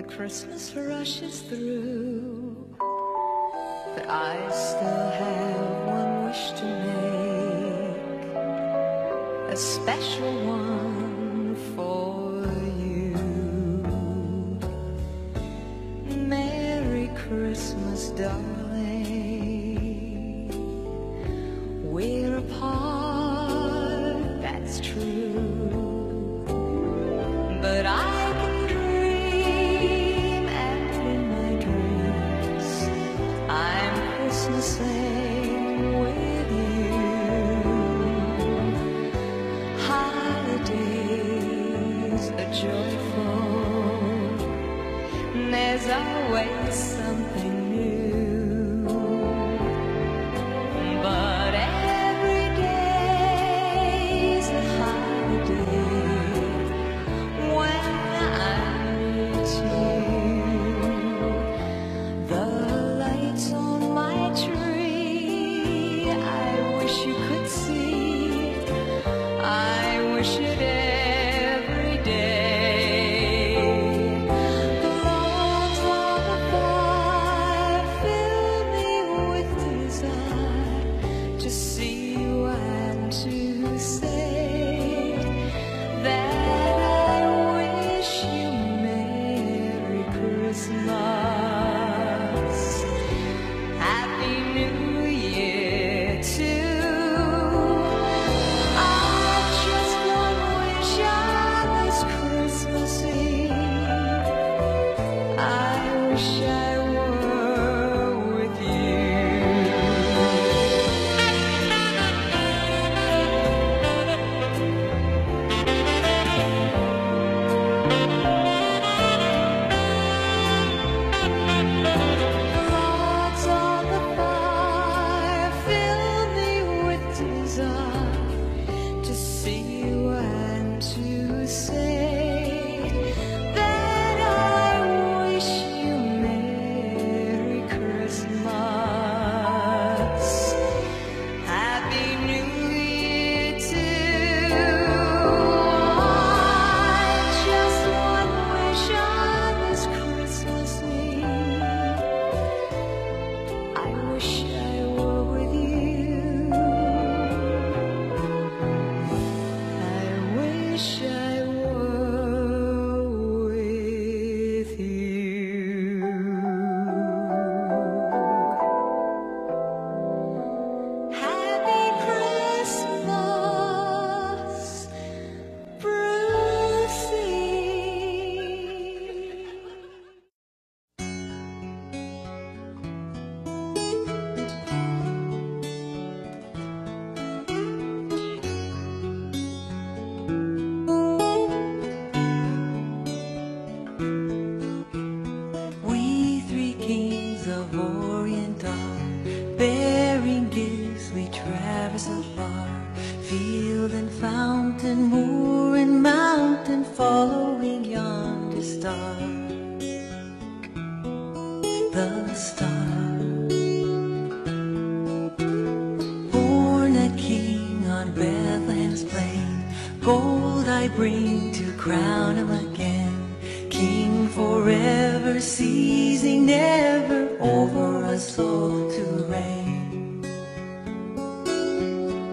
the Christmas rushes through. But I still have one wish to make, a special one gold I bring to crown him again. King forever, ceasing never over us all to reign.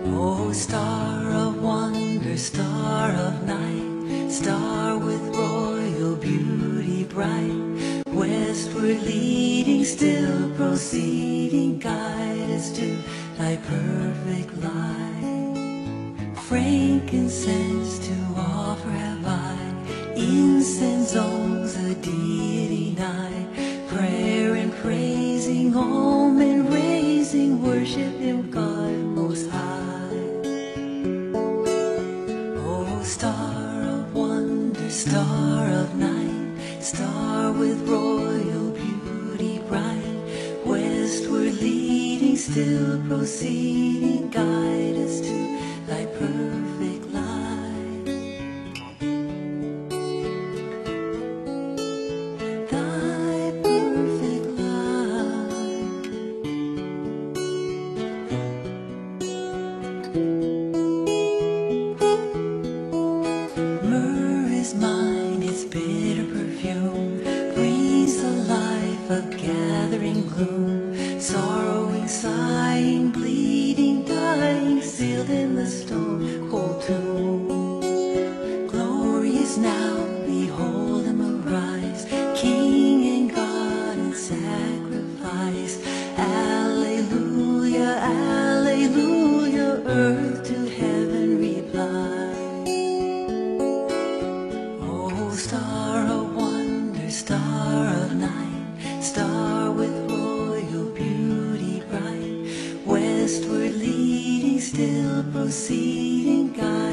Oh, star of wonder, star of night, star with royal beauty bright, westward leading, still proceeding, guide us to thy perfect light. Frankincense to offer have I, incense owns the deity nigh, prayer and praising, home and raising, worship him God most high. Oh, star of wonder, star of night, star with royal beauty bright, westward leading, still proceeding, guide us to thy perfect still proceeding, guide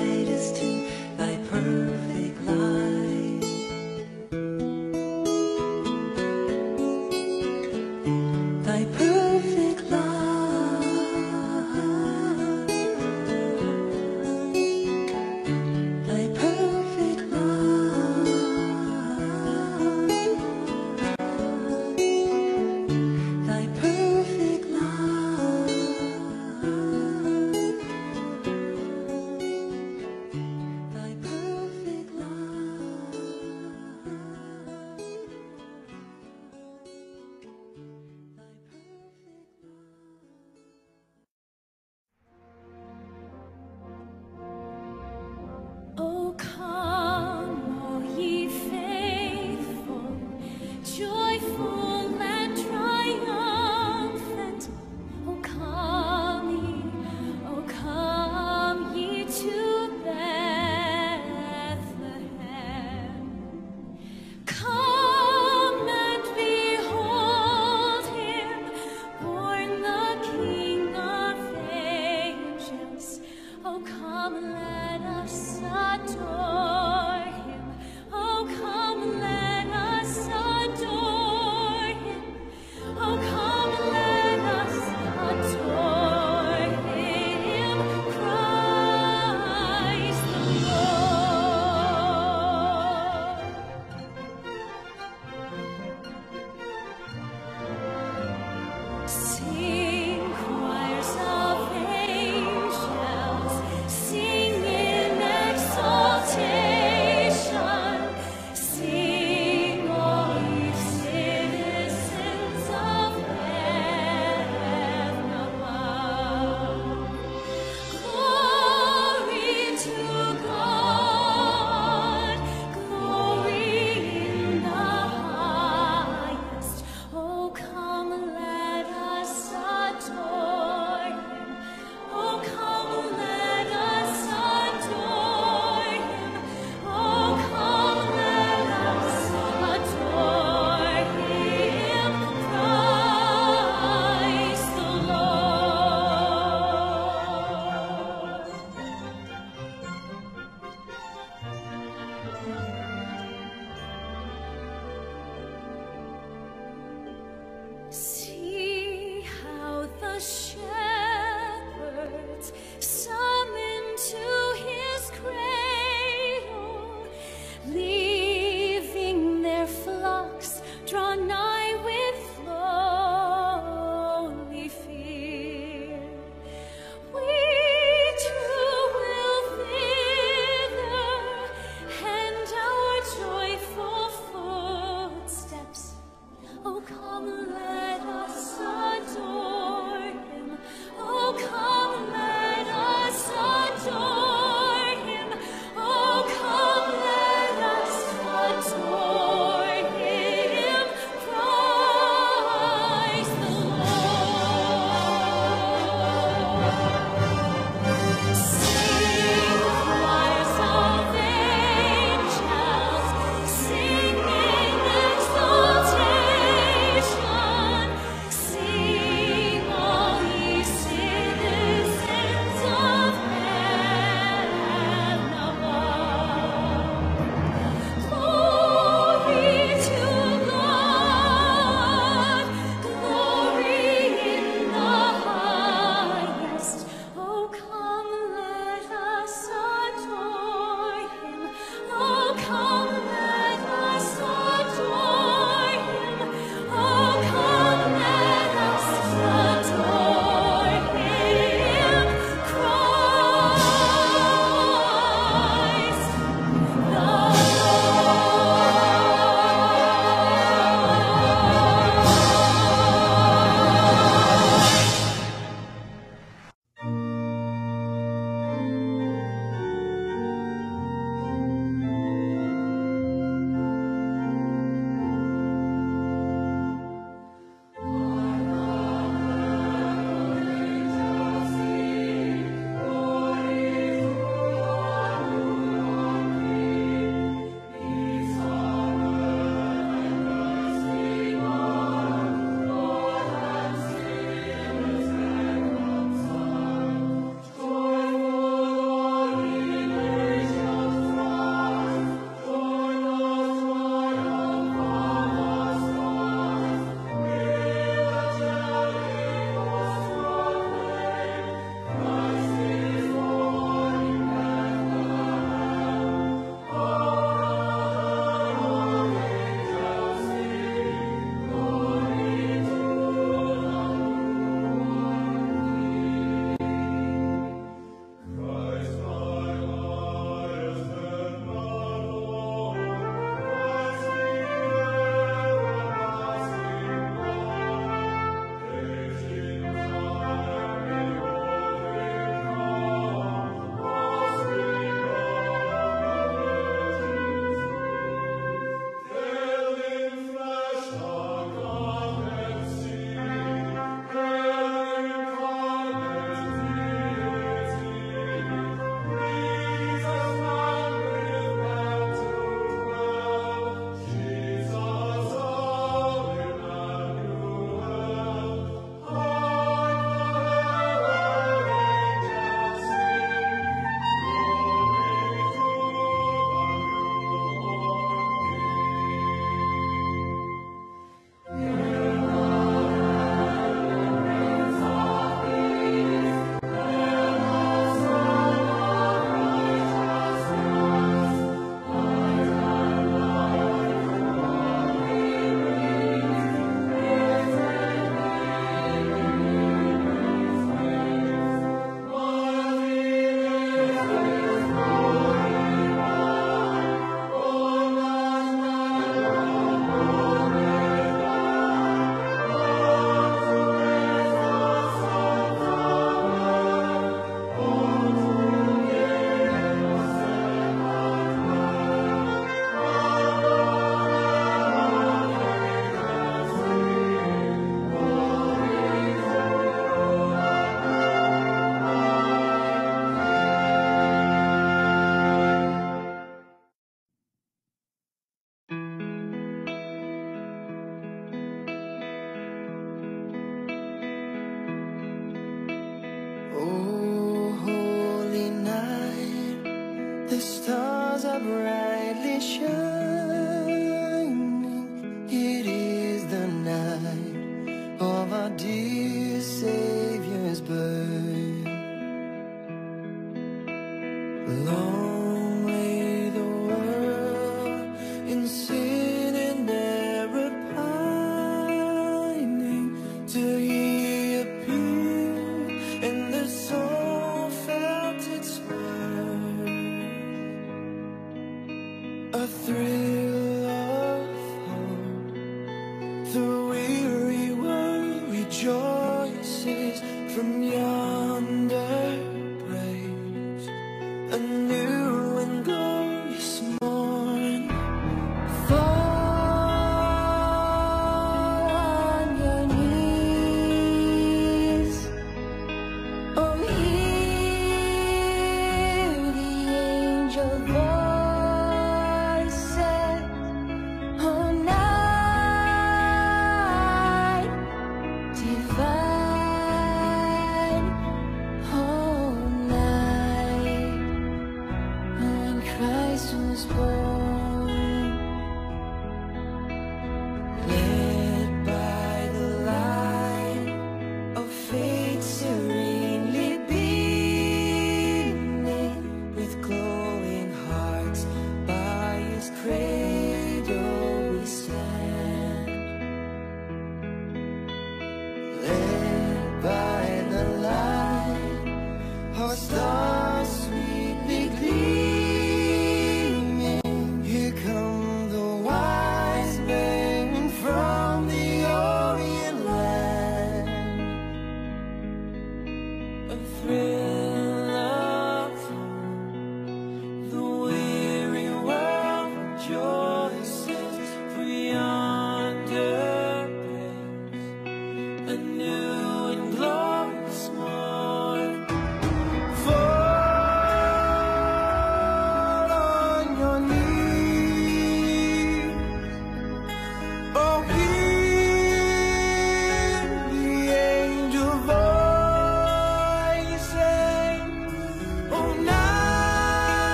brightly shining.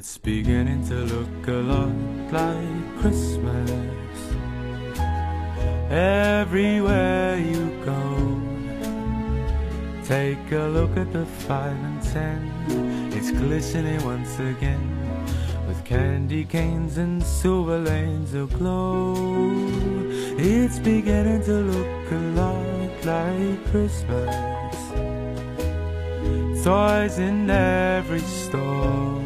It's beginning to look a lot like Christmas everywhere you go. Take a look at the five and ten, it's glistening once again with candy canes and silver lanes aglow. It's beginning to look a lot like Christmas. Toys in every store.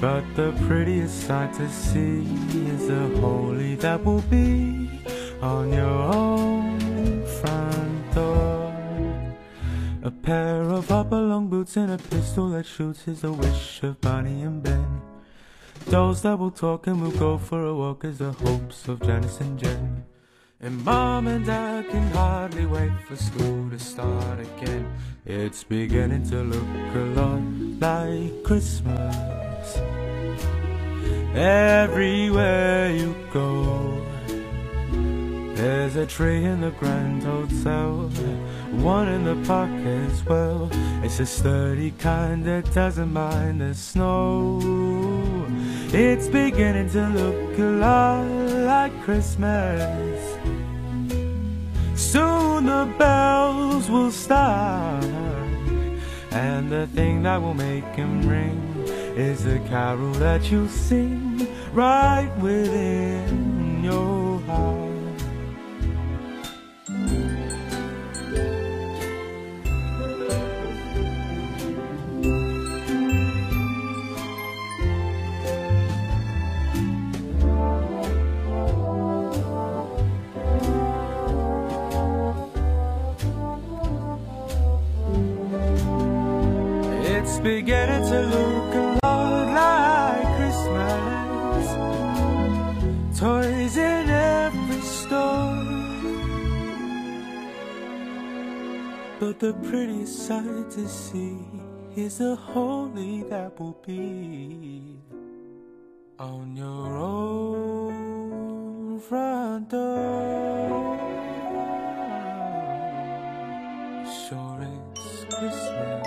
But the prettiest sight to see is the holy that will be on your own front door. A pair of hop-along boots and a pistol that shoots is the wish of Bonnie and Ben. Dolls that will talk and will go for a walk is the hopes of Janice and Jen. And mom and dad can hardly wait for school to start again. It's beginning to look a lot like Christmas. Everywhere you go, there's a tree in the Grand Hotel, one in the park as well. It's a sturdy kind that doesn't mind the snow. It's beginning to look a lot like Christmas. Soon the bells will start, and the thing that will make ring is the carol that you sing right within your heart. It's beginning to look a lot like But the prettiest sight to see is the holy that will be on your own front door. Sure, it's Christmas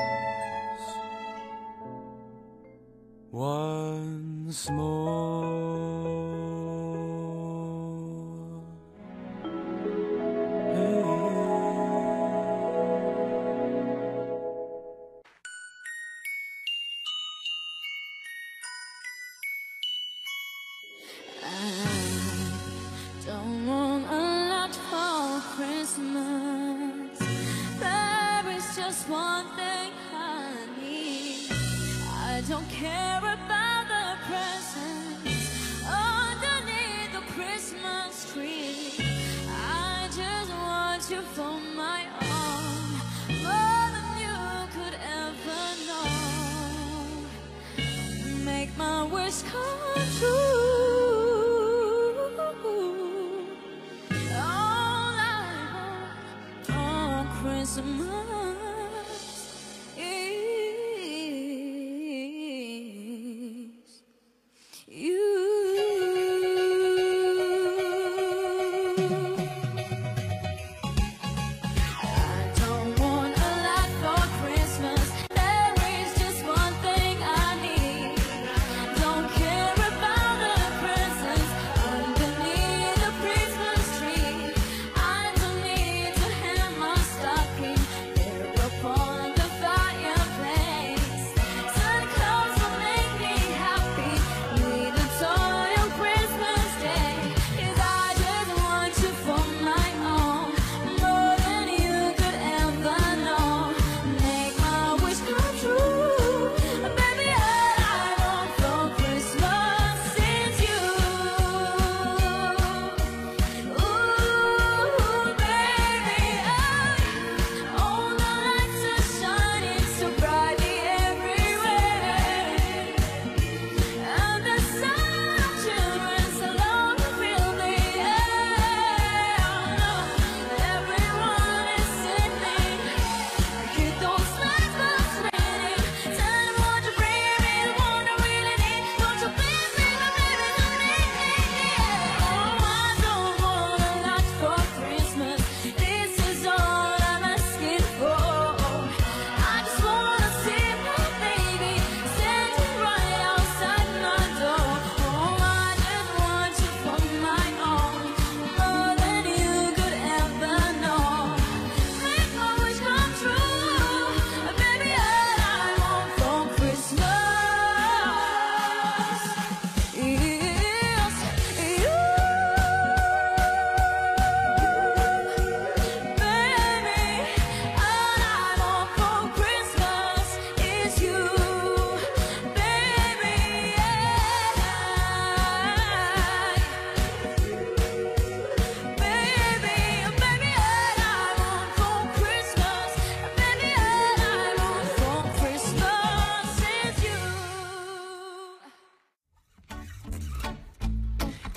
once more. true.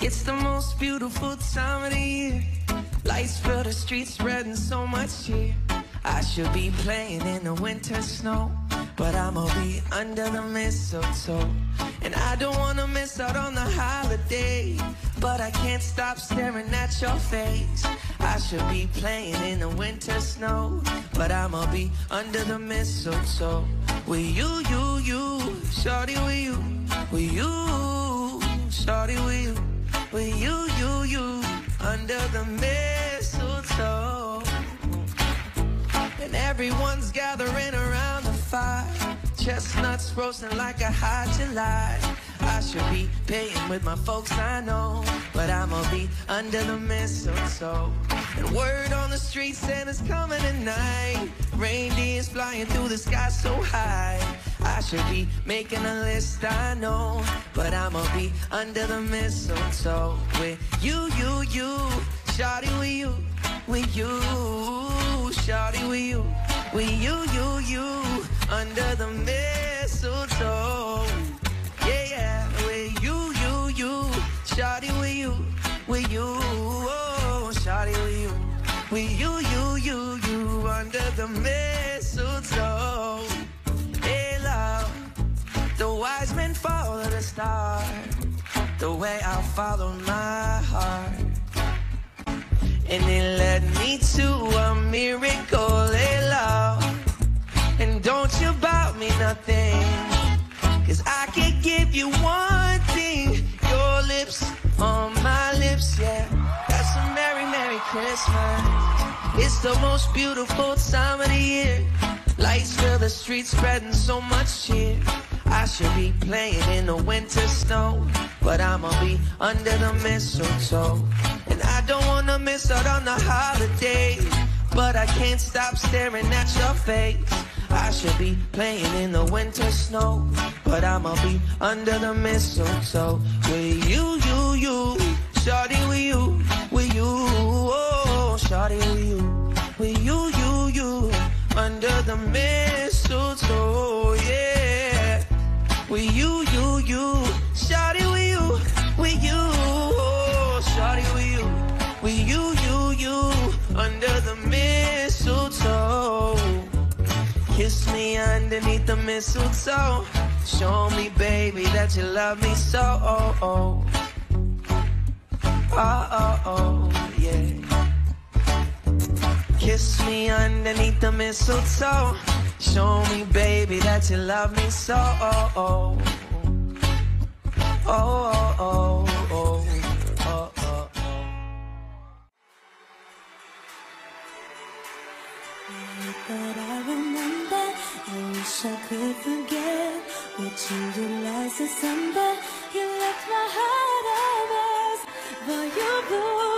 It's the most beautiful time of the year. Lights fill the streets, spreading so much cheer. I should be playing in the winter snow, but I'ma be under the mistletoe. And I don't wanna miss out on the holiday, but I can't stop staring at your face. I should be playing in the winter snow, but I'ma be under the mistletoe. With you, you, you, shorty with you, with you, shorty with you. With you, you, you, under the mistletoe. And everyone's gathering around the fire. Chestnuts roasting like a hot July. I should be paying with my folks I know, but I'ma be under the mistletoe. And word on the street, Santa's coming tonight. Reindeer's flying through the sky so high. I should be making a list, I know. But I'ma be under the mistletoe with you, you, you. Shawty with you, with you. Shawty with you, with you, you, you. Under the mistletoe. Yeah, yeah, with you, you, you. Shawty with you, with you. Oh, shawty with you, with you, you, you, you. Under the mistletoe. Follow the star. The way I follow my heart. And it led me to a miracle, love. And don't you bout me nothing. Cause I can give you one thing. Your lips on my lips, yeah. That's a Merry, Merry Christmas. It's the most beautiful time of the year. Lights fill the streets, spreading so much cheer. I should be playing in the winter snow, but I'ma be under the mistletoe. And I don't wanna miss out on the holidays, but I can't stop staring at your face. I should be playing in the winter snow, but I'ma be under the mistletoe with you, you, you, shawty with you, with you, oh, shawty with you, with you, you, you, under the mistletoe, yeah, with you, you, you, shawty with you, with you, oh, shawty with you, with you, you, you, under the mistletoe. Kiss me underneath the mistletoe. Show me, baby, that you love me so. Oh, oh, oh, oh, yeah. Kiss me underneath the mistletoe. Show me, baby, that you love me so. Oh, oh, oh, oh, oh, oh, oh, oh. But I remember, I wish I could forget What you did last December You left my heart a mess But you blew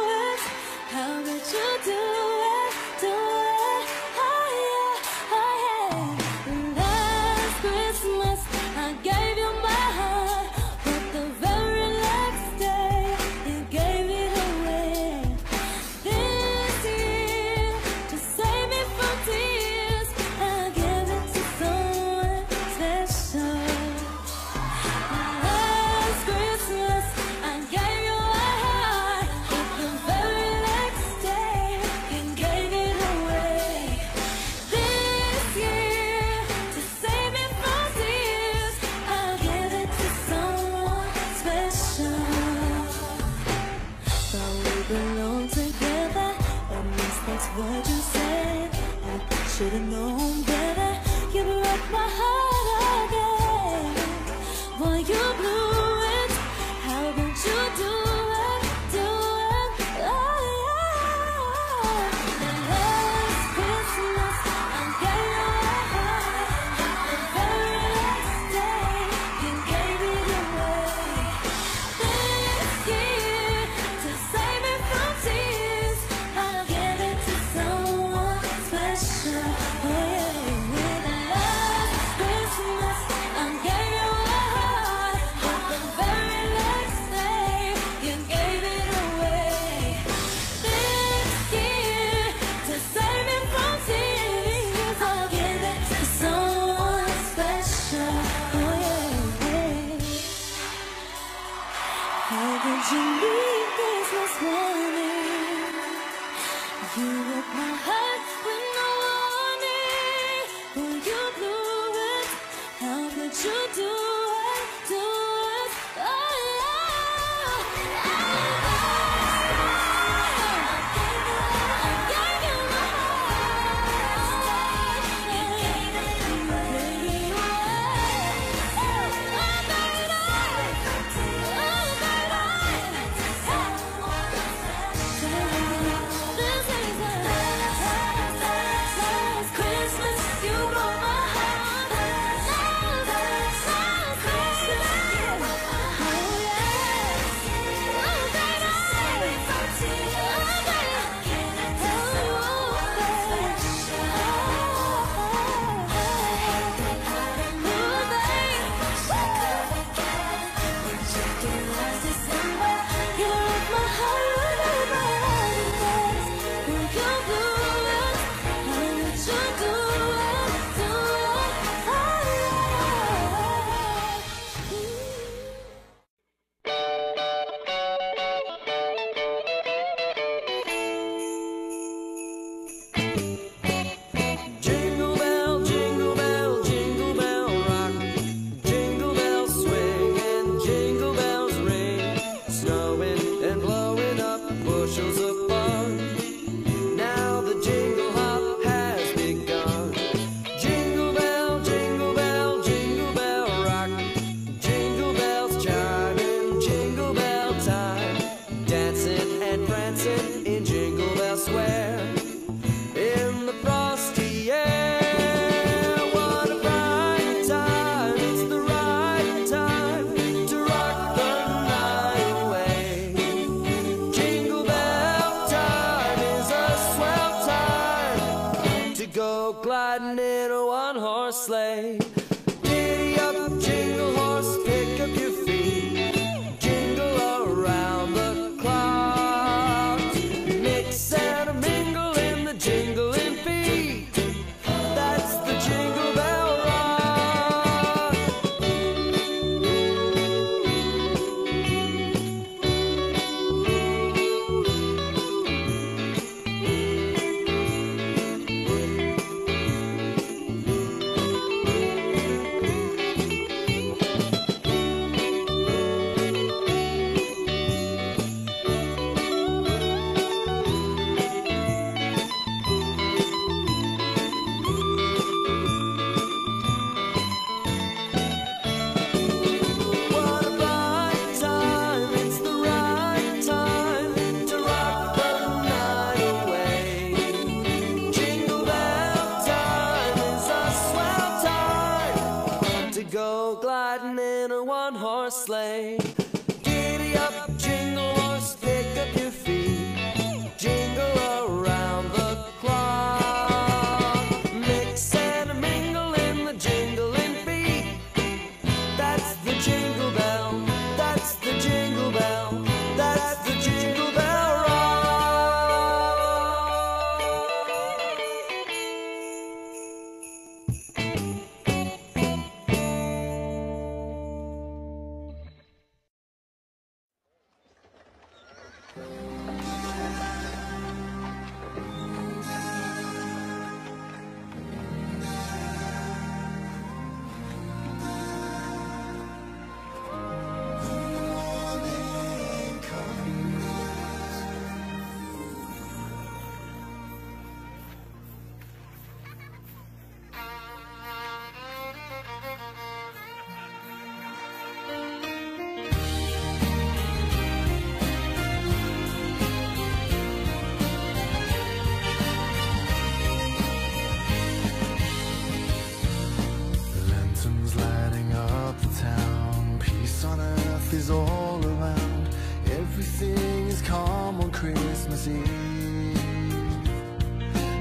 Christmas Eve.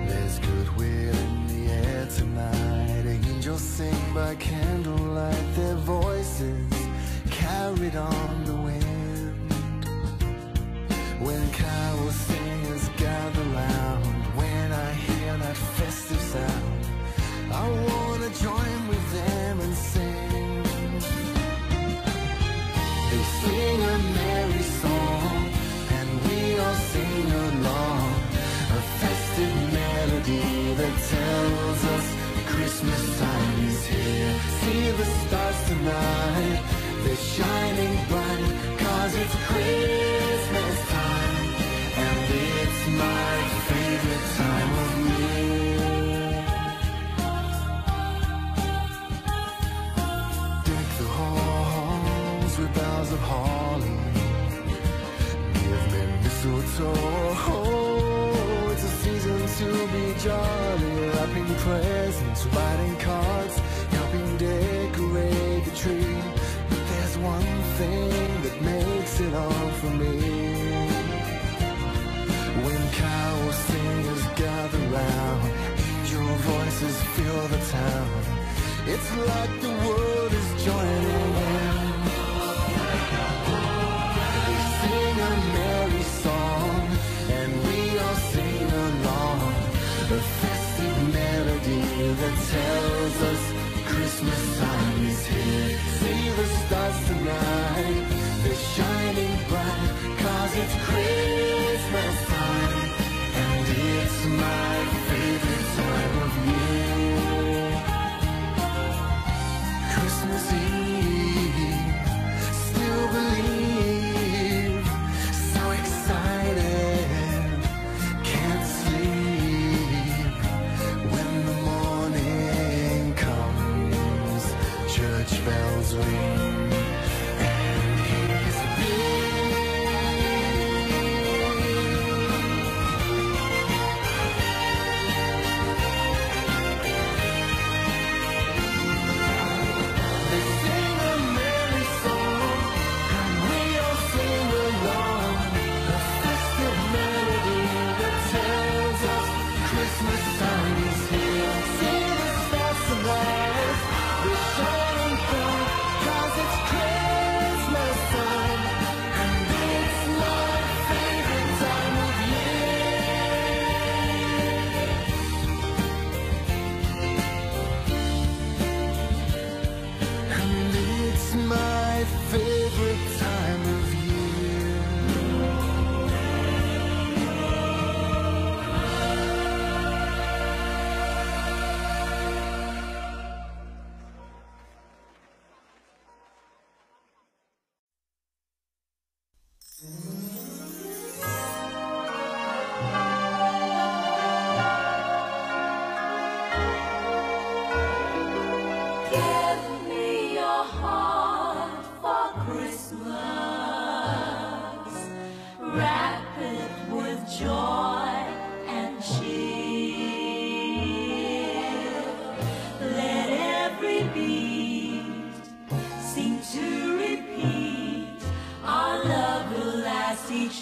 There's goodwill in the air tonight. Angels sing by candlelight. Their voices carried on they're shining bright, cause it's Christmas time, and it's my favorite time of year. Deck the halls with boughs of holly. Give me mistletoe. It's a season to be jolly. Wrapping presents, writing cards, one thing that makes it all for me. When carol singers gather round, angel voices fill the town. It's like the world is joining in.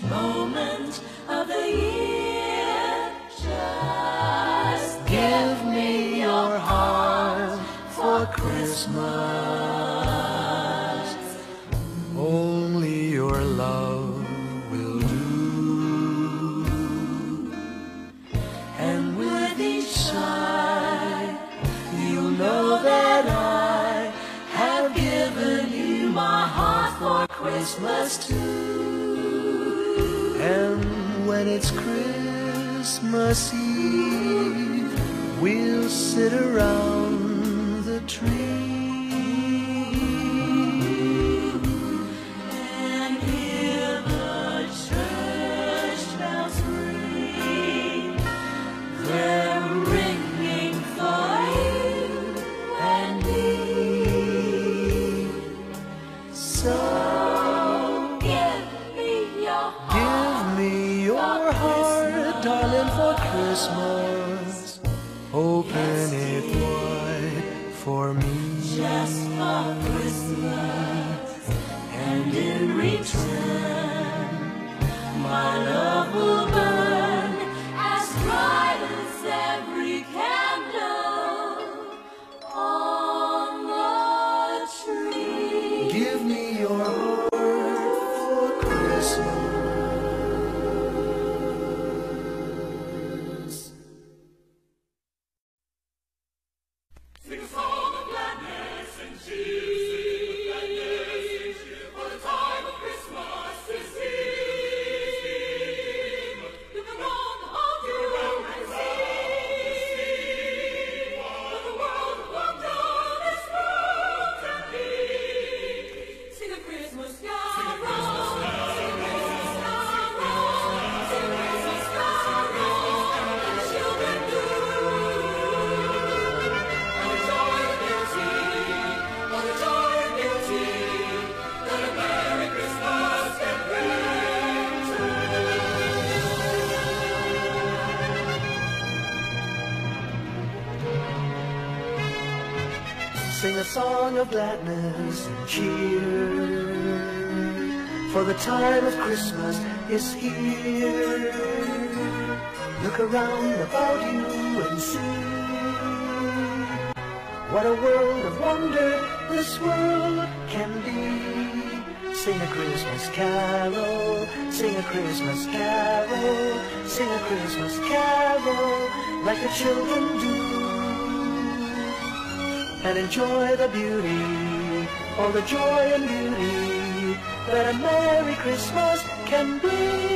moment. see song of gladness and cheer. For the time of Christmas is here. Look around about you and see what a world of wonder this world can be. Sing a Christmas carol, sing a Christmas carol, sing a Christmas carol like the children do and enjoy the beauty, all the joy and beauty that a Merry Christmas can bring.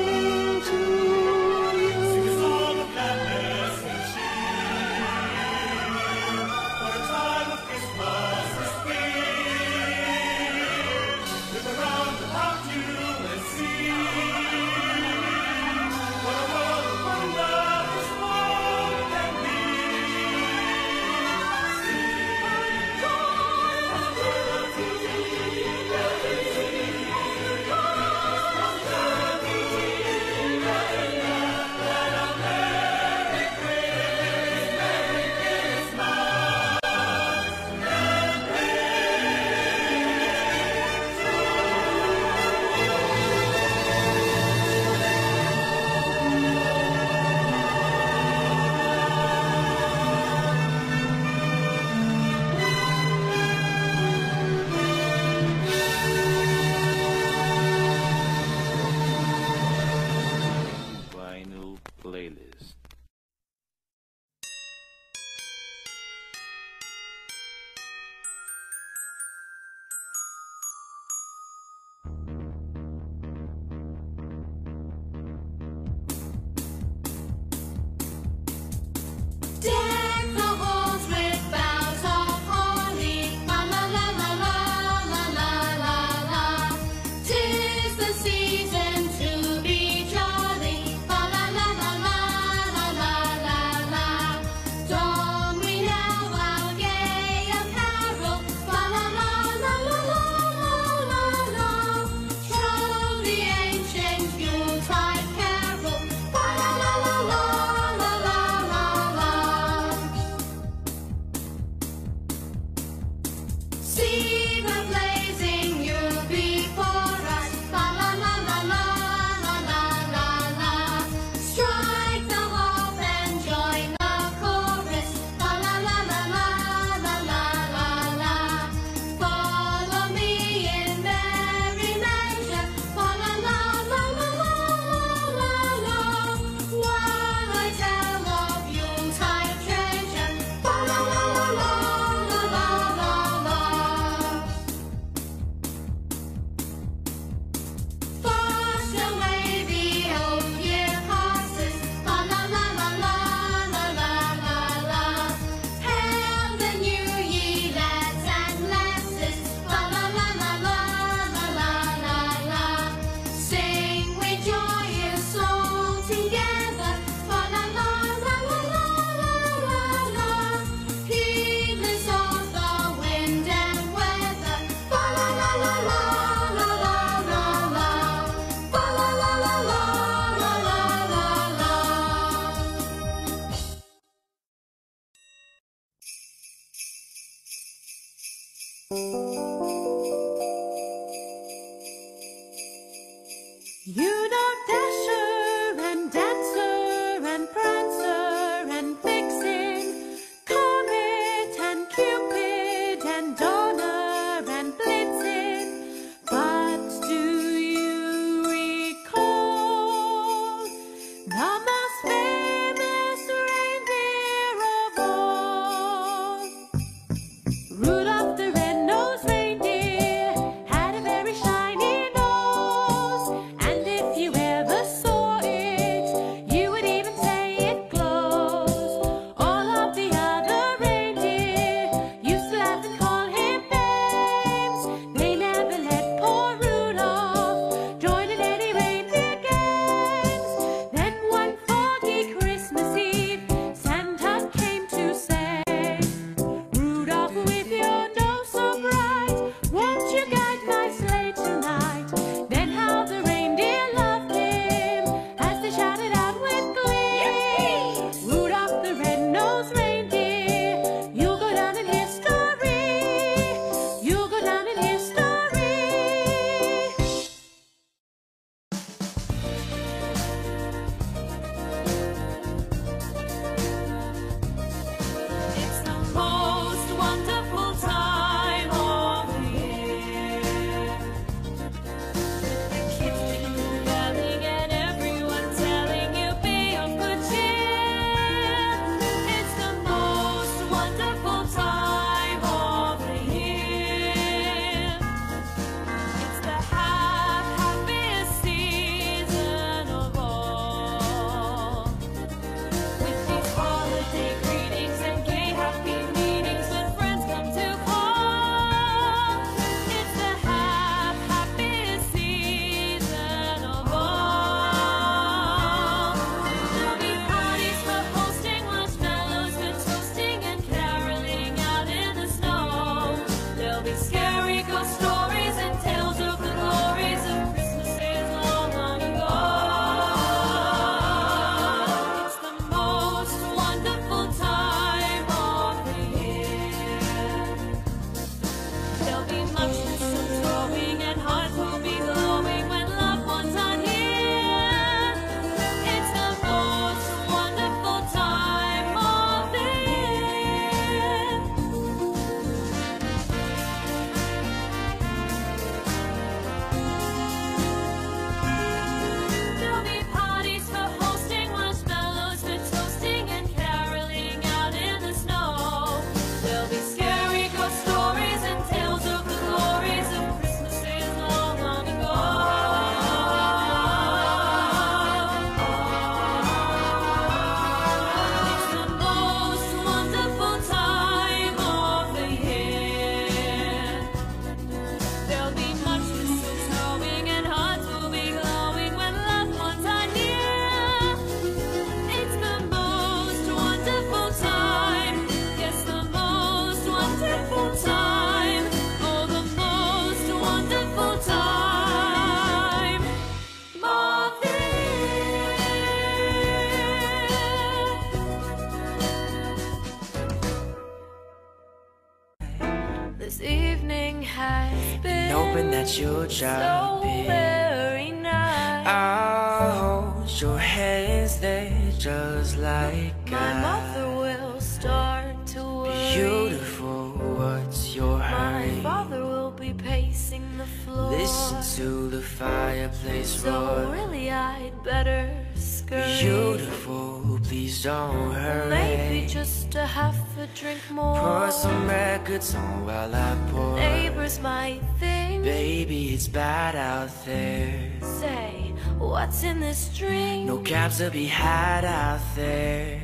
drink more. Pour some records on while I pour. Neighbors might think Baby, it's bad out there. Say, what's in this drink? No cabs to be had out there.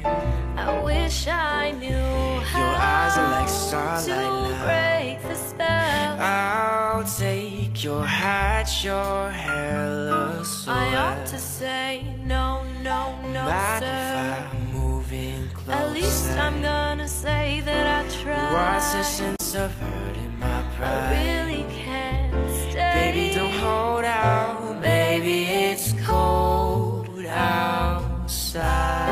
I wish I knew Your eyes are like starlight To break the spell. I'll take your hat, your hair looks so I ought to say no, no, no, Back sir. At least say, I'm gonna say that I tried. What's the sense of hurting my pride? I really can't stay. Baby, don't hold out. Baby, it's cold outside.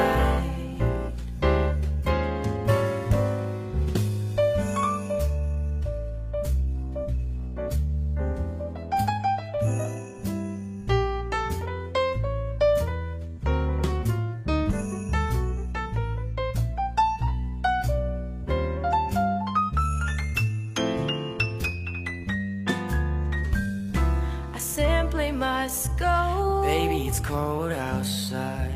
Must go. Baby, it's cold outside.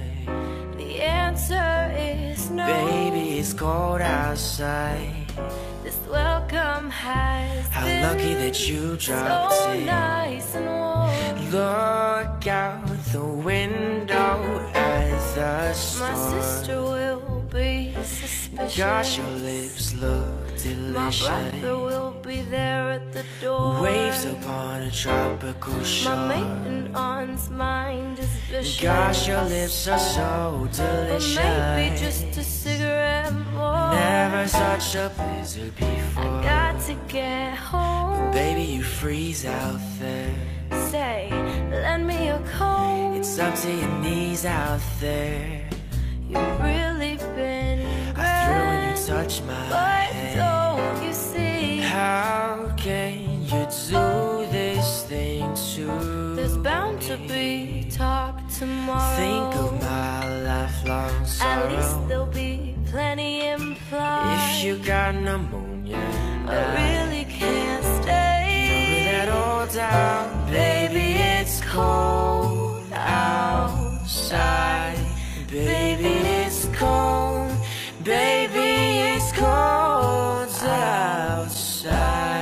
The answer is no. Baby, it's cold outside. This welcome has How been lucky that you dropped so in. nice and warm. Look out the window at the storm My sister will be suspicious. Gosh, your lips look My brother will be there at the door. Waves upon a tropical shore. My maiden aunt's mind is vicious. Gosh, your lips are so delicious. maybe just a cigarette more. Never such a blizzard before. I got to get home. Baby, you freeze out there. Say, lend me a coat. It's up to your knees out there. You've really been I thrill when you great. touch my But head. To be talk tomorrow. Think of my lifelong sorrow. At least there'll be plenty implied. If you got pneumonia, I uh, really can't stay. With that all down, baby, it's cold outside. Baby, it's cold. Baby, it's cold outside.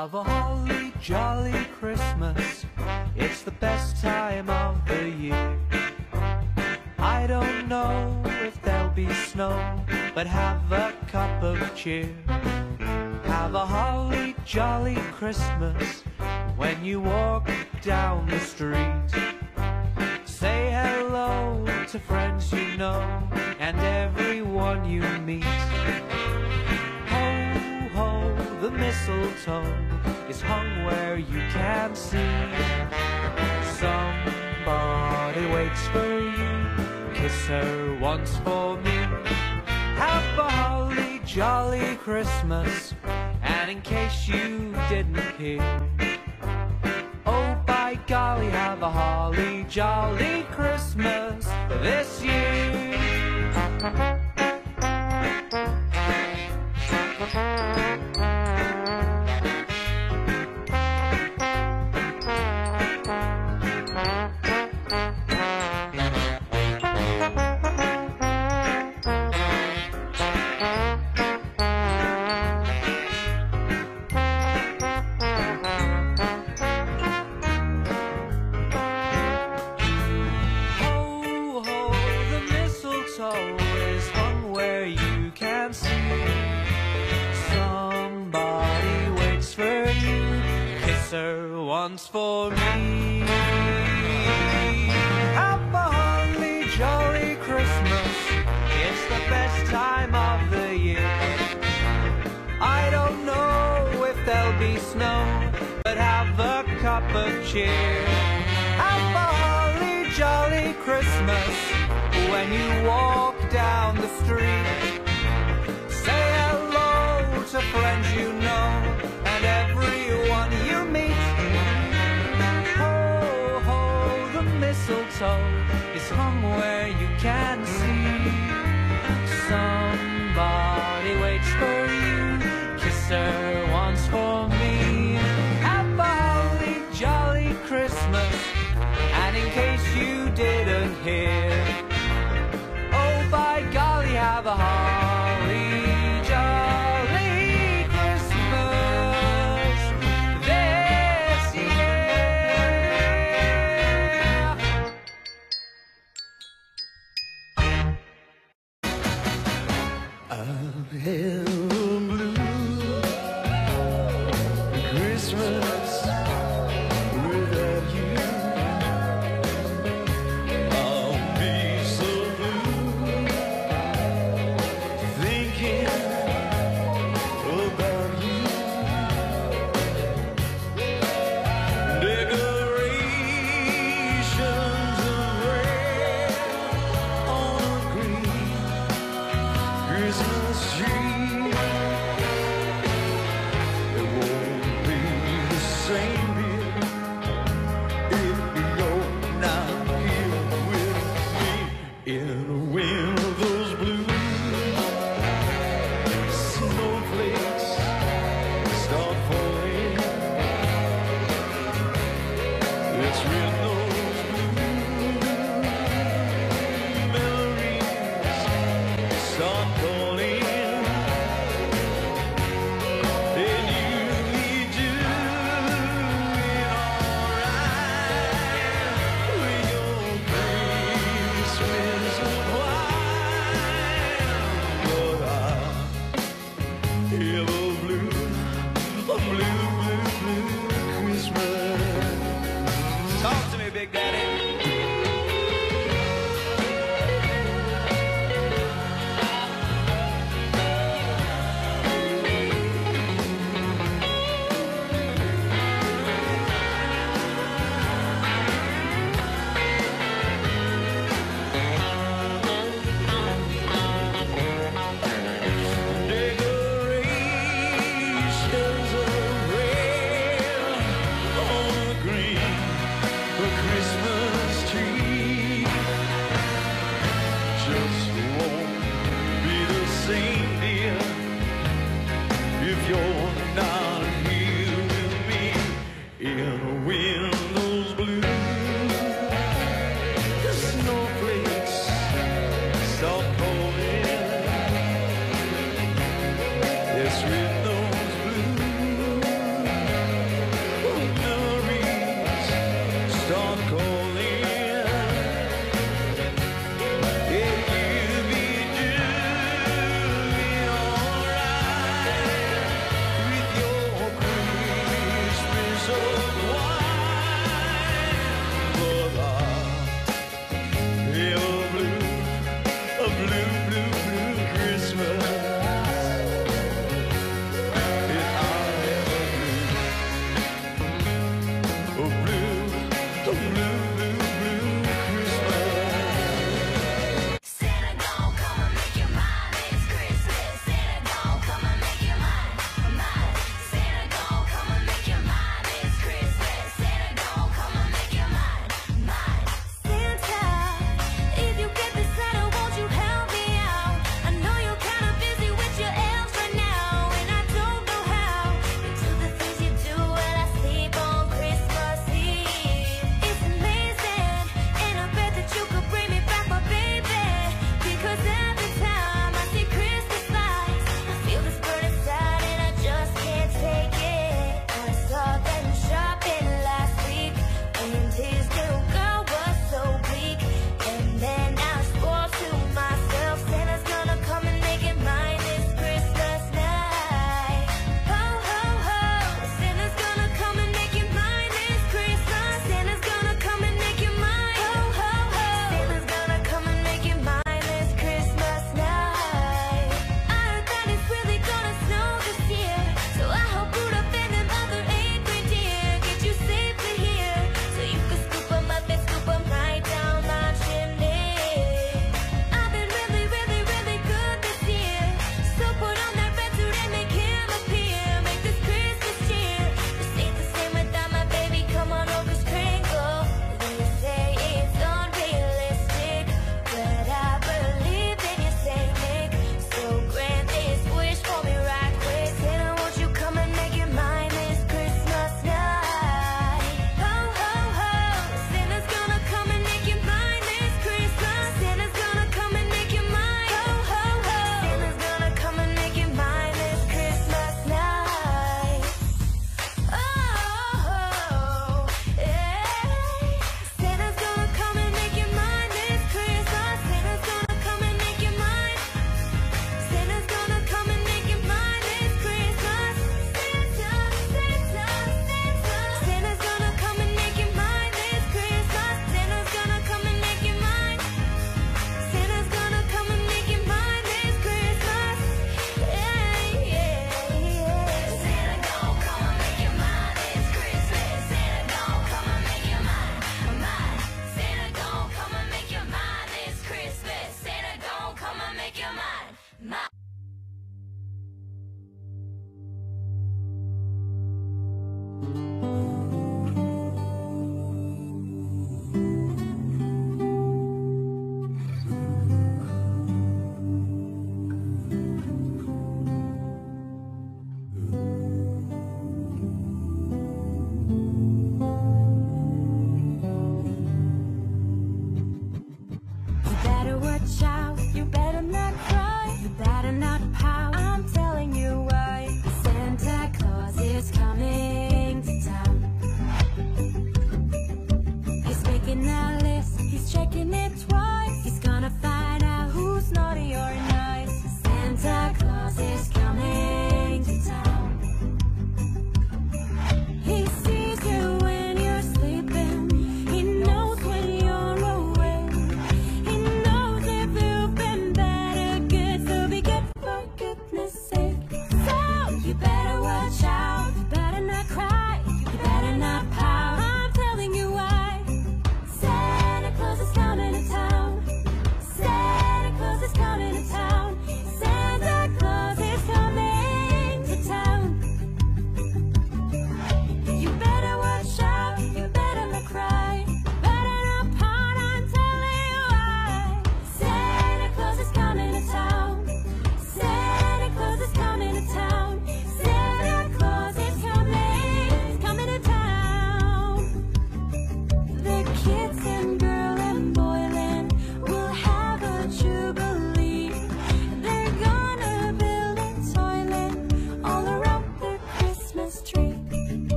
Have a holly jolly Christmas. It's the best time of the year. I don't know if there'll be snow, but have a cup of cheer. Have a holly jolly Christmas when you walk down the street. Say hello to friends you know and everyone you meet. Mistletoe is hung where you can see. Somebody waits for you, kiss her once for me. Have a holly jolly Christmas, and in case you didn't hear, oh by golly, have a holly jolly Christmas this year. For me. Have a holly jolly Christmas, it's the best time of the year. I don't know if there'll be snow, but have a cup of cheer. Have a holly jolly Christmas when you walk down the street. Say hello to friends you know